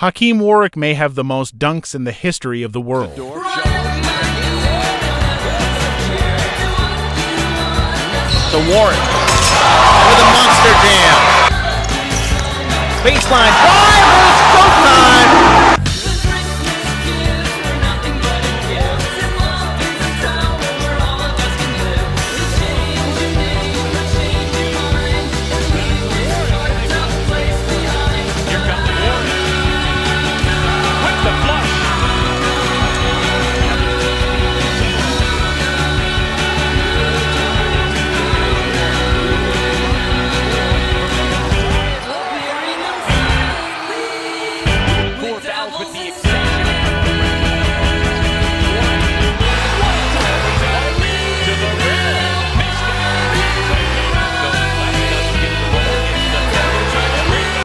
Hakim Warrick may have the most dunks in the history of the world. to Warrick with a monster jam. Baseline drive, with the